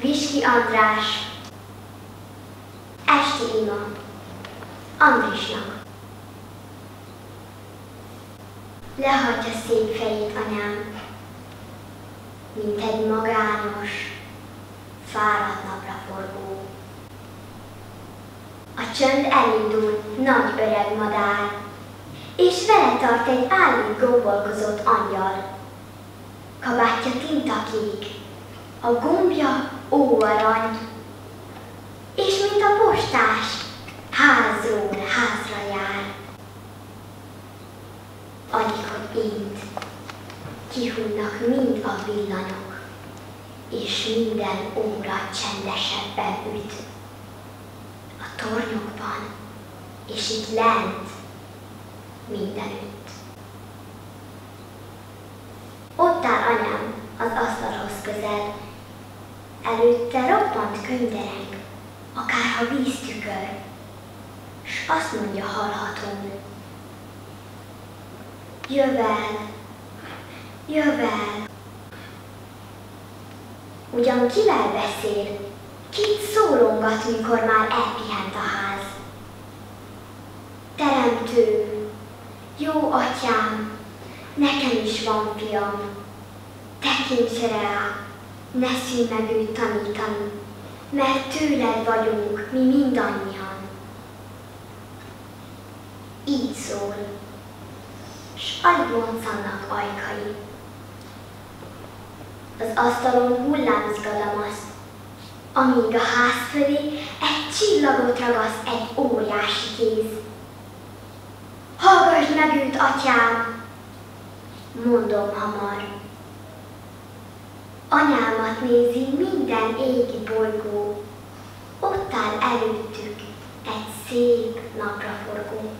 Viski András. Esti ima. Andrisnak. Lehagyja szép fejét anyám, mint egy magányos, fáradt napraforgó. A csönd elindul nagy öreg madár, és vele tart egy állig góbolkozott angyal. Kabátja tintakék, a gombja óarany, és mint a postás, házról házra jár. Alig, hogy int, kihunnak mind a villanyok, és minden óra csendesebben üt. A tornyokban, és itt lent, mindenütt. Ott áll anyám az asztalhoz közel, előtte roppant könydereng, akárha víztükör, s azt mondja hallhatón, jövel, jövel. Ugyan kivel beszél, kit szólongat, mikor már elpihent a ház? Teremtő, jó atyám, nekem is van fiam, tekints rá, ne szűj meg őt tanítani, mert tőled vagyunk mi mindannyian. Így szól, s alig vonzannak ajkai. Az asztalon hullámzgad a masz, amíg a ház fölé egy csillagot ragaszt egy óriási kéz. Hallgass meg őt, atyám! Mondom hamar. Anyámat nézi minden égi bolygó, ott áll előttük egy szép napraforgó.